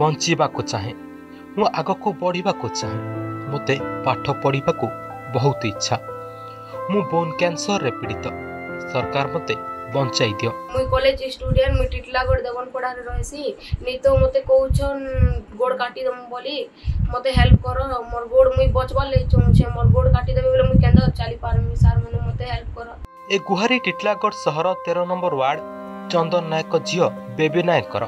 बञ्चाको चाहे म आगको बढेको मते पाठ पढेको बहुत इच्छा म बोन क्यानसरे पीडित सरकार मते ବଞ୍ଚାଇ ଦିଅ ମୁଇଁ କଲେଜ ଷ୍ଟୁଡେଣ୍ଟ ମୁଇଁ ଟିଟିଲାଗଡ଼ ଦେବନପଡ଼ାରେ ରହିସି ନି ତ ମୋତେ କହୁଛନ୍ ଗୋଡ଼ କାଟିଦେମ ବୋଲି ମୋତେ ହେଲ୍ପ କର ମୋର ଗୋଡ଼ ମୁଇଁ ବଚବାର ଲାଗି ଚାହୁଁଛେ ମୋର ଗୋଡ଼ କାଟିଦେବି ବୋଲେ ମୁଇଁ କେନ୍ଦ୍ର ଚାଲି ପାରମି ସାର୍ ମାନେ ମୋତେ ହେଲ୍ପ କର ଏ ଗୁହାରୀ ଟିଟିଲାଗଡ଼ ସହର ତେର ନମ୍ବର ୱାର୍ଡ ଚନ୍ଦନ ନାୟକ ଝିଅ ବେବି ନାୟକର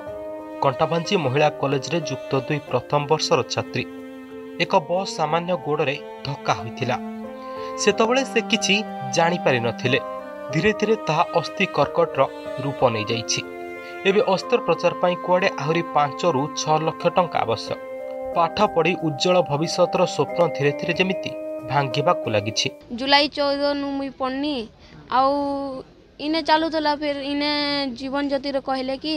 କଣ୍ଟାଭାଞ୍ଜି ମହିଳା କଲେଜରେ ଯୁକ୍ତ ଦୁଇ ପ୍ରଥମ ବର୍ଷର ଛାତ୍ରୀ ଏକ ବସ୍ ସାମାନ୍ୟ ଗୋଡ଼ରେ ଧକ୍କା ହୋଇଥିଲା ସେତେବେଳେ ସେ କିଛି ଜାଣିପାରିନଥିଲେ ଧୀରେ ଧୀରେ ତାହା ଅସ୍ଥି କର୍କଟର ରୂପ ନେଇଯାଇଛି ଏବେ ଅସ୍ତ୍ରପ୍ରଚାର ପାଇଁ କୁଆଡ଼େ ଆହୁରି ପାଞ୍ଚରୁ ଛଅ ଲକ୍ଷ ଟଙ୍କା ଆବଶ୍ୟକ ପାଠ ପଢ଼ି ଉଜ୍ଜଳ ଭବିଷ୍ୟତର ସ୍ୱପ୍ନ ଧୀରେ ଧୀରେ ଯେମିତି ଭାଙ୍ଗିବାକୁ ଲାଗିଛି ଜୁଲାଇ ଚଉଦ ନୁ ମୁଇଁ ପଢ଼ନି ଆଉ ଇନେ ଚାଲୁଥିଲା ଫିର୍ ଇନେ ଜୀବନ୍ ଜ୍ୟୋତିରେ କହିଲେ କି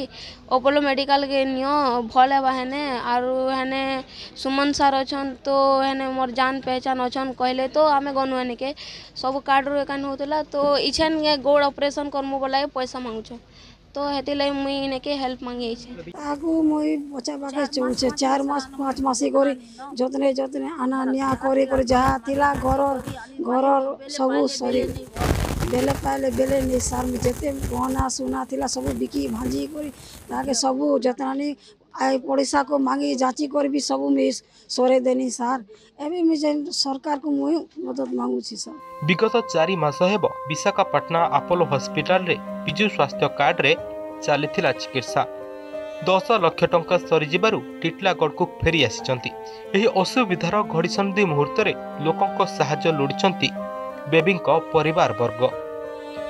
ଅପୋଲୋ ମେଡ଼ିକାଲ୍କେ ନିଅ ଭଲ୍ ହେବା ହେନେ ଆରୁ ହେନେ ସୁମନ୍ ସାର୍ ଅଛନ୍ ତ ହେନେ ମୋର୍ ଜାନ୍ ପେହଚାନ୍ ଅଛନ୍ କହିଲେ ତ ଆମେ ଗନୁ ହେନ୍କେ ସବୁ କାର୍ଡ଼ରୁ ଏକାନି ହଉଥିଲା ତ ଇଛେନ୍ ଗୋଡ଼୍ ଅପରେସନ୍ କର୍ମୁ ବୋଲାକେ ପଇସା ମାଗୁଛନ୍ ତ ହେଥିର୍ଲାଗି ମୁଇଁ ଇନେକେ ହେଲ୍ପ ମାଗି ଆଇଛେ ଆଗୁ ମୁଇଁ ବଚାବାକେ ଚାହୁଁଛେ ଚାର୍ ମାସ୍ ପାଞ୍ଚ୍ ମାସି କରି ଯତ୍ନେ ଯତ୍ନେ ଆନା ନିଆ କରି କରି ଯାହା ଥିଲା ଘରର୍ ଘରର୍ ସବୁ ସରି বেলে পাইলে বেলে ନେଇ ସାର୍ ଯେତେ ଗହଣା ସୁନା ଥିଲା ସବୁ ବିକି ଭାଜି କରି ତାହାକେ ସବୁ ଯତ୍ନାନି ଆଇ ପଡ଼ିଶାକୁ ମାଗି ଯାଞ୍ଚି କରିବି ସବୁ ମୁଇଁ ସରେଇ ଦେନି ସାର୍ ଏବେ ମୁଇଁ ସରକାରକୁ ମୁଇଁ ମଦତ ମାଗୁଛି ସାର୍ ବିଗତ ଚାରି ମାସ ହେବ ବିଶାଖାପାଟଣା ଆପୋଲୋ ହସ୍ପିଟାଲରେ ବିଜୁ ସ୍ୱାସ୍ଥ୍ୟ କାର୍ଡରେ ଚାଲିଥିଲା ଚିକିତ୍ସା ଦଶ ଲକ୍ଷ ଟଙ୍କା ସରିଯିବାରୁ ଟିଟଲାଗଡ଼କୁ ଫେରି ଆସିଛନ୍ତି ଏହି ଅସୁବିଧାର ଘଡ଼ିସନ୍ଧି ମୁହୂର୍ତ୍ତରେ ଲୋକଙ୍କ ସାହାଯ୍ୟ ଲୋଡ଼ିଛନ୍ତି ବେବିଙ୍କ ପରିବାରବର୍ଗ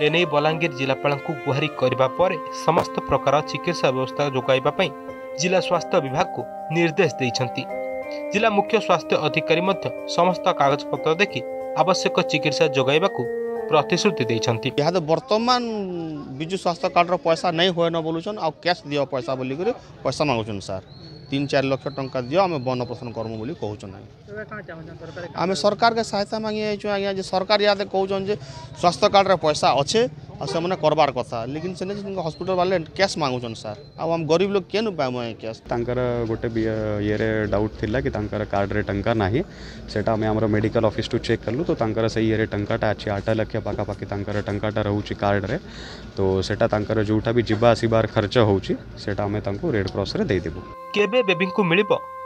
एनै बलाङ्गीर जिल्लापाल गुहारिपर समस्त प्रकार चिकित्सा व्यवस्था जोग्नु जिल्ला स्वास्थ्य विभाग को निर्देश मुख्य स्वास्थ्य अधिकारी समस्त पत्र देखि आवश्यक चिकित्सा जोगाउँछु प्रतिश्रुति बर्तमान विजु स्वास्थ्य कार्ड र पैसा नै न बोलुछन् आउँ क्यास दि पैसा बोलिक पैसा मागुछन् सर তিন ଚାରି ଲକ୍ଷ ଟଙ୍କା ଦିଅ ଆମେ ବନ ଅପରେସନ୍ କର୍ମୁ ବୋଲି କହୁଛନ୍ ଆଜ୍ଞା ଆମେ ସରକାରକେ ସହାୟତା ମାଗି ଆଇଛୁ ଆଜ୍ଞା ଯେ ସରକାର ଇହାଦେ କହୁଛନ୍ ଯେ ସ୍ୱାସ୍ଥ୍ୟ କାର୍ଡ଼ରେ ପଇସା ଅଛେ आने करार कथा लेकिन से हस्पिटा वाले क्या मांगुन सर आम गरीब लोग के पाए क्या गोटे ई डाउट थी कि कार्ड्रे टा ना से मेडिकल अफिस् चेक कलु तो से ईर टाटा अच्छे आठ लक्ष पाखापाखि टाटा रोचे कार्ड्रे तो से जोटा भी जवा आसबार खर्च होटा रेडक्रस केबे बेबी को मिल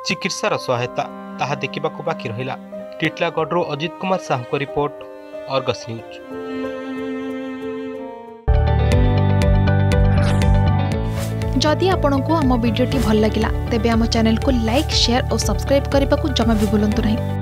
चिकित्सार सहायता देखा बाकी रहा Titlagarh Ajit Kumar Sahu report Argus news ᱡᱚᱫᱤ આપણોକୁ আমᱟ ᱵᱤᱰᱤᱭᱳ ᱴᱤ ᱵᱷᱚᱞ ᱞᱟᱜᱤᱞᱟ ᱛᱮᱵᱮ ᱟᱢᱟ ᱪᱮᱱᱮᱞ ᱠᱚ ᱞᱟᱭᱤᱠ ᱥᱮᱭᱟᱨ ᱟᱨ ᱥᱟᱵᱥᱠᱨᱟᱭᱤᱵ ᱠᱟᱨᱤᱵᱟ ᱠᱚ ᱡᱚᱢᱟ ᱵᱤ ᱵᱩᱞᱩᱱᱛᱩ ᱱᱟᱦᱤ